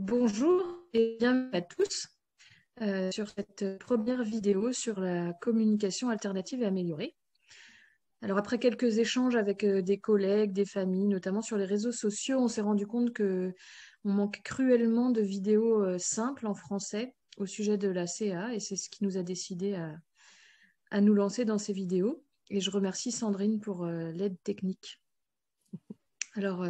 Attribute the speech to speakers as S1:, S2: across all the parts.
S1: Bonjour et bienvenue à tous euh, sur cette première vidéo sur la communication alternative et améliorée. Alors après quelques échanges avec euh, des collègues, des familles, notamment sur les réseaux sociaux, on s'est rendu compte que on manque cruellement de vidéos euh, simples en français au sujet de la CA et c'est ce qui nous a décidé à, nous lancer dans ces vidéos. Et je remercie Sandrine pour l'aide technique. Alors,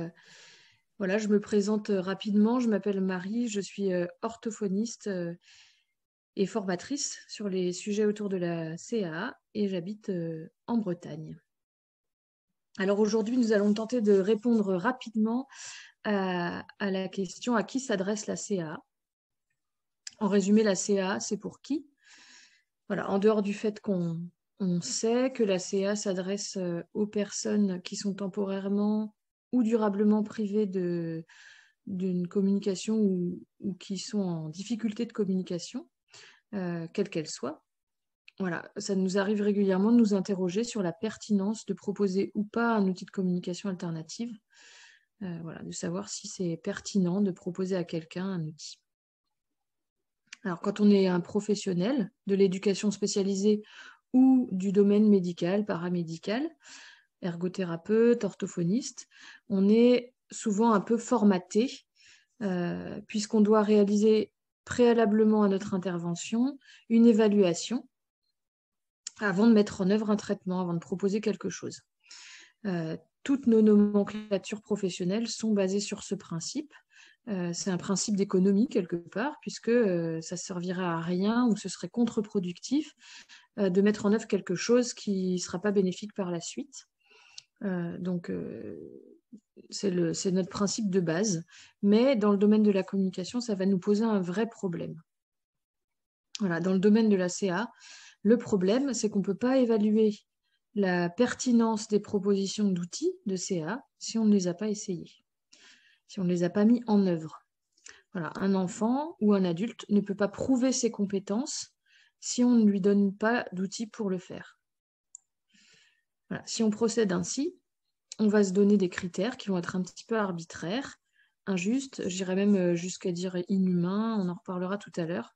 S1: voilà, je me présente euh, rapidement. Je m'appelle Marie, je suis euh, orthophoniste euh, et formatrice sur les sujets autour de la CAA et j'habite en Bretagne. Alors aujourd'hui, nous allons tenter de répondre rapidement à, la question à qui s'adresse la CAA. En résumé, la CAA, c'est pour qui? Voilà, en dehors du fait qu'on sait que la CA s'adresse aux personnes qui sont temporairement ou durablement privés d'une communication ou, qui sont en difficulté de communication, euh, quelle qu'elle soit. Voilà, ça nous arrive régulièrement de nous interroger sur la pertinence de proposer ou pas un outil de communication alternative. Euh, voilà, de savoir si c'est pertinent de proposer à quelqu'un un outil. Alors, quand on est un professionnel de l'éducation spécialisée ou du domaine médical, paramédical, ergothérapeute, orthophoniste, on est souvent un peu formaté euh, puisqu'on doit réaliser préalablement à notre intervention une évaluation avant de mettre en œuvre un traitement, avant de proposer quelque chose. Euh, toutes nos nomenclatures professionnelles sont basées sur ce principe. Euh, c'est un principe d'économie quelque part, puisque ça servira à rien ou ce serait contre-productif de mettre en œuvre quelque chose qui ne sera pas bénéfique par la suite. Euh, donc, euh, c'est notre principe de base. Mais dans le domaine de la communication, ça va nous poser un vrai problème. Voilà, dans le domaine de la CA, le problème, c'est qu'on ne peut pas évaluer la pertinence des propositions d'outils de CA si on ne les a pas essayées, si on ne les a pas mis en œuvre. Un enfant ou un adulte ne peut pas prouver ses compétences si on ne lui donne pas d'outils pour le faire. Si on procède ainsi, on va se donner des critères qui vont être un petit peu arbitraires, injustes, j'irais même euh, jusqu'à dire inhumains, on en reparlera tout à l'heure.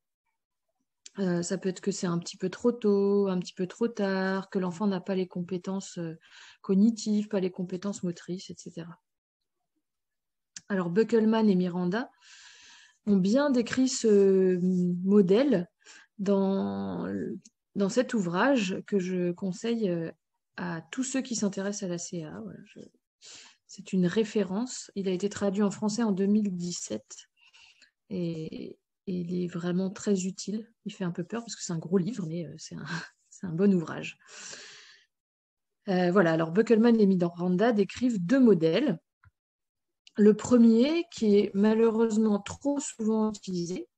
S1: Euh, ça peut être que c'est un petit peu trop tôt, un petit peu trop tard, que l'enfant n'a pas les compétences euh, cognitives, pas les compétences motrices, etc. Alors Buckelman et Miranda ont bien décrit ce modèle dans, dans cet ouvrage que je conseille à tous ceux qui s'intéressent à la CA. C'est une référence. Il a été traduit en français en 2017 et, il est vraiment très utile. Il fait un peu peur parce que c'est un gros livre, mais euh, c'est un, bon ouvrage. Euh, voilà, alors Buckelman et Miranda décrivent deux modèles. Le premier, qui est malheureusement trop souvent utilisé,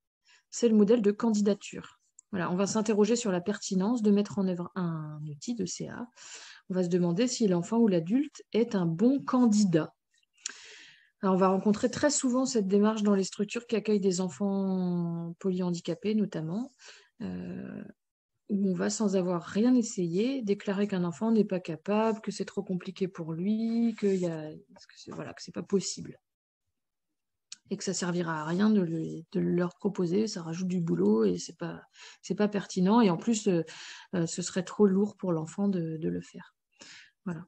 S1: c'est le modèle de candidature on va s'interroger sur la pertinence de mettre en œuvre un outil de CA. On va se demander si l'enfant ou l'adulte est un bon candidat. on va rencontrer très souvent cette démarche dans les structures qui accueillent des enfants polyhandicapés notamment, euh, où on va sans avoir rien essayé déclarer qu'un enfant n'est pas capable, que c'est trop compliqué pour lui, que, voilà, que c'est pas possible et que ça servira à rien de, leur proposer, ça rajoute du boulot et c'est pas pas pertinent et en plus euh, euh, ce serait trop lourd pour l'enfant de, le faire. Voilà.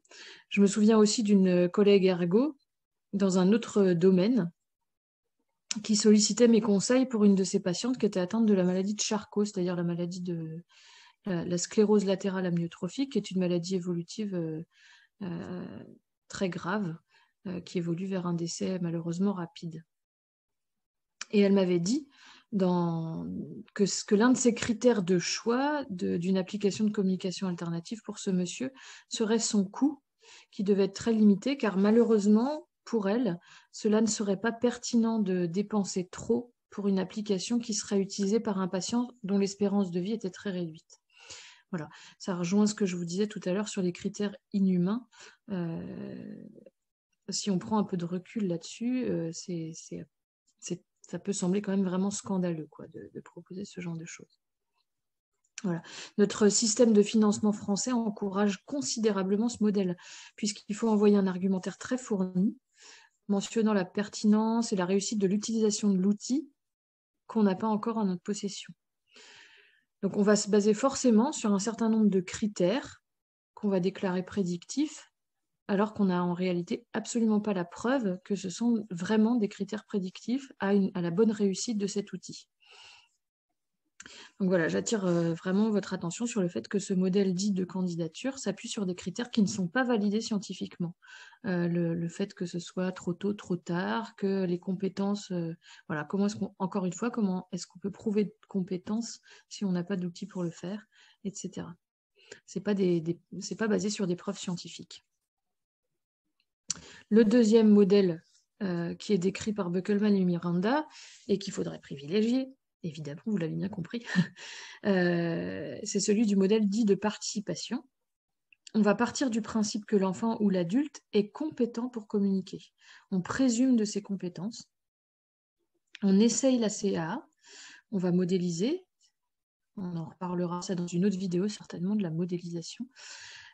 S1: Je me souviens aussi d'une collègue ergo dans un autre domaine qui sollicitait mes conseils pour une de ses patientes qui était atteinte de la maladie de Charcot, c'est-à-dire la maladie de la, sclérose latérale amyotrophique, qui est une maladie évolutive euh, très grave qui évolue vers un décès malheureusement rapide. Et elle m'avait dit que, l'un de ses critères de choix d'une application de communication alternative pour ce monsieur serait son coût, qui devait être très limité, car malheureusement, pour elle, cela ne serait pas pertinent de dépenser trop pour une application qui serait utilisée par un patient dont l'espérance de vie était très réduite. Voilà, ça rejoint ce que je vous disais tout à l'heure sur les critères inhumains. Euh, si on prend un peu de recul là-dessus, euh, c'est ça peut sembler quand même vraiment scandaleux quoi, de, proposer ce genre de choses. Voilà. Notre système de financement français encourage considérablement ce modèle, puisqu'il faut envoyer un argumentaire très fourni mentionnant la pertinence et la réussite de l'utilisation de l'outil qu'on n'a pas encore en notre possession. Donc on va se baser forcément sur un certain nombre de critères qu'on va déclarer prédictifs, alors qu'on n'a en réalité absolument pas la preuve que ce sont vraiment des critères prédictifs à, la bonne réussite de cet outil. Donc voilà, j'attire euh, vraiment votre attention sur le fait que ce modèle dit de candidature s'appuie sur des critères qui ne sont pas validés scientifiquement. Euh, le, fait que ce soit trop tôt, trop tard, que les compétences, euh, voilà, comment est-ce qu'on, encore une fois, comment est-ce qu'on peut prouver de compétences si on n'a pas d'outils pour le faire, etc. C'est pas pas basé sur des preuves scientifiques. Le deuxième modèle qui est décrit par Buckelman et Miranda et qu'il faudrait privilégier, évidemment, vous l'avez bien compris, euh, c'est celui du modèle dit de participation. On va partir du principe que l'enfant ou l'adulte est compétent pour communiquer. On présume de ses compétences. On essaye la CA. On va modéliser. On en reparlera ça dans une autre vidéo, certainement, de la modélisation.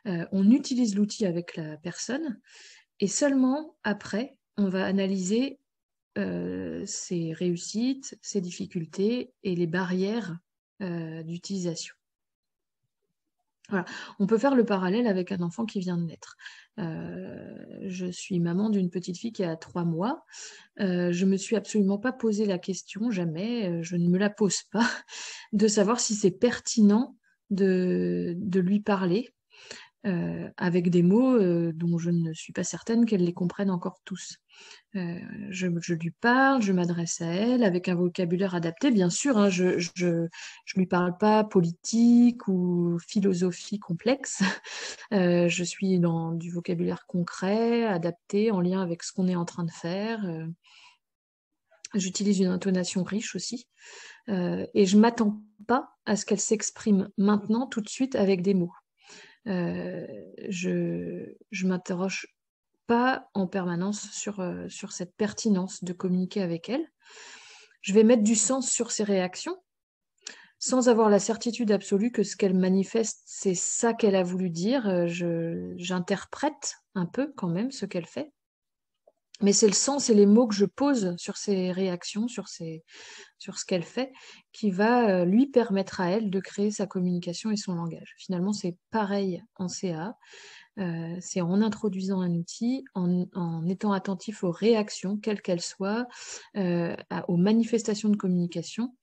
S1: Euh, on utilise l'outil avec la personne. Et seulement après, on va analyser euh, ses réussites, ses difficultés et les barrières euh, d'utilisation. On peut faire le parallèle avec un enfant qui vient de naître. Euh, je suis maman d'une petite fille qui a trois mois. je ne me suis absolument pas posé la question, jamais, je ne me la pose pas, de savoir si c'est pertinent de, lui parler euh, avec des mots euh, dont je ne suis pas certaine qu'elle les comprenne encore tous. Euh, je, lui parle, je m'adresse à elle avec un vocabulaire adapté, bien sûr. Hein, je ne lui parle pas politique ou philosophie complexe. je suis dans du vocabulaire concret, adapté, en lien avec ce qu'on est en train de faire. J'utilise une intonation riche aussi. et je m'attends pas à ce qu'elle s'exprime maintenant, tout de suite, avec des mots. Euh, je ne m'interroge pas en permanence sur, euh, sur cette pertinence de communiquer avec elle. Je vais mettre du sens sur ses réactions sans avoir la certitude absolue que ce qu'elle manifeste, c'est ça qu'elle a voulu dire. Euh, j'interprète un peu quand même ce qu'elle fait mais c'est le sens et les mots que je pose sur ses réactions, sur, sur ce qu'elle fait, qui va euh, lui permettre à elle de créer sa communication et son langage. Finalement, c'est pareil en CA. Euh, c'est en introduisant un outil, en, étant attentif aux réactions, quelles qu'elles soient, euh, aux manifestations de communication,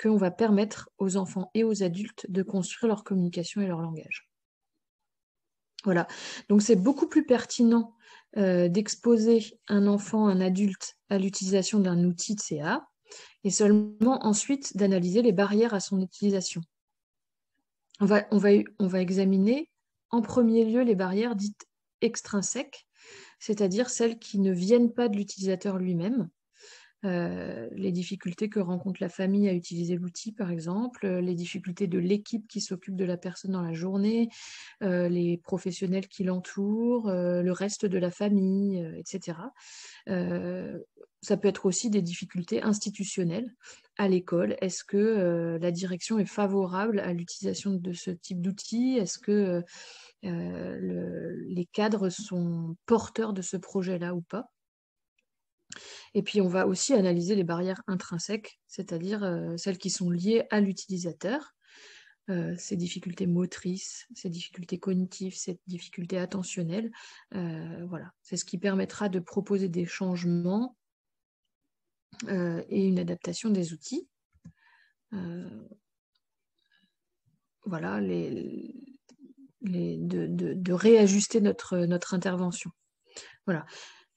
S1: qu'on va permettre aux enfants et aux adultes de construire leur communication et leur langage. Voilà, donc c'est beaucoup plus pertinent euh, d'exposer un enfant, un adulte à l'utilisation d'un outil de CA et seulement ensuite d'analyser les barrières à son utilisation. On va, examiner en premier lieu les barrières dites extrinsèques, c'est-à-dire celles qui ne viennent pas de l'utilisateur lui-même, euh, les difficultés que rencontre la famille à utiliser l'outil, par exemple, euh, les difficultés de l'équipe qui s'occupe de la personne dans la journée, euh, les professionnels qui l'entourent, le reste de la famille, etc. ça peut être aussi des difficultés institutionnelles à l'école. Est-ce que la direction est favorable à l'utilisation de ce type d'outils Est-ce que les cadres sont porteurs de ce projet-là ou pas? Et puis, on va aussi analyser les barrières intrinsèques, c'est-à-dire euh, celles qui sont liées à l'utilisateur, euh, ces difficultés motrices, ces difficultés cognitives, ces difficultés attentionnelles. Euh, voilà, c'est ce qui permettra de proposer des changements et une adaptation des outils. voilà, de, réajuster notre, notre intervention. Voilà.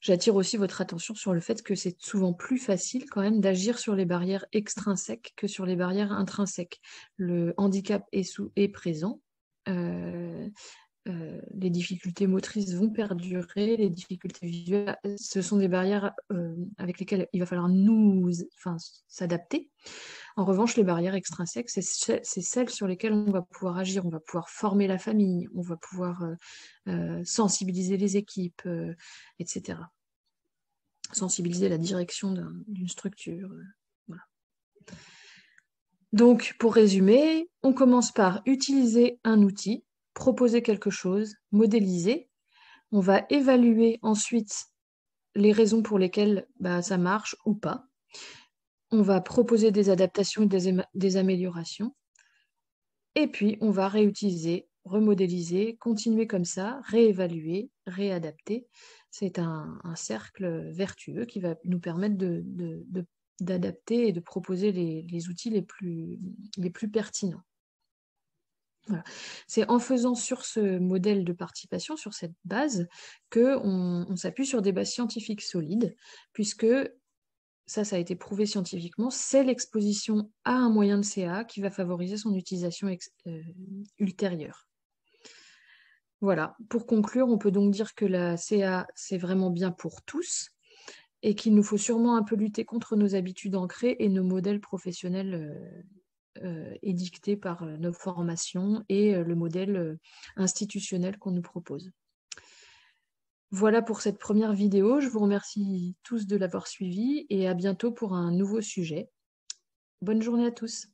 S1: J'attire aussi votre attention sur le fait que c'est souvent plus facile quand même d'agir sur les barrières extrinsèques que sur les barrières intrinsèques. Le handicap est, sous, est présent. Euh, euh, les difficultés motrices vont perdurer, les difficultés visuelles, ce sont des barrières euh, avec lesquelles il va falloir nous enfin, s'adapter. En revanche, les barrières extrinsèques, c'est celles sur lesquelles on va pouvoir agir. On va pouvoir former la famille, on va pouvoir euh, sensibiliser les équipes, etc. Sensibiliser la direction d'une structure. Donc, pour résumer, on commence par utiliser un outil, proposer quelque chose, modéliser. On va évaluer ensuite les raisons pour lesquelles bah, ça marche ou pas. On va proposer des adaptations et des, améliorations. Et puis, on va réutiliser, remodéliser, continuer comme ça, réévaluer, réadapter. C'est un, cercle vertueux qui va nous permettre d'adapter et de proposer les, outils les plus pertinents. C'est en faisant sur ce modèle de participation, sur cette base, qu'on on, s'appuie sur des bases scientifiques solides, puisque ça, ça a été prouvé scientifiquement, c'est l'exposition à un moyen de CA qui va favoriser son utilisation euh, ultérieure. Voilà, pour conclure, on peut donc dire que la CA, c'est vraiment bien pour tous et qu'il nous faut sûrement un peu lutter contre nos habitudes ancrées et nos modèles professionnels euh, euh, édicté par euh, nos formations et euh, le modèle institutionnel qu'on nous propose. Voilà pour cette première vidéo. Je vous remercie tous de l'avoir suivi et à bientôt pour un nouveau sujet. Bonne journée à tous.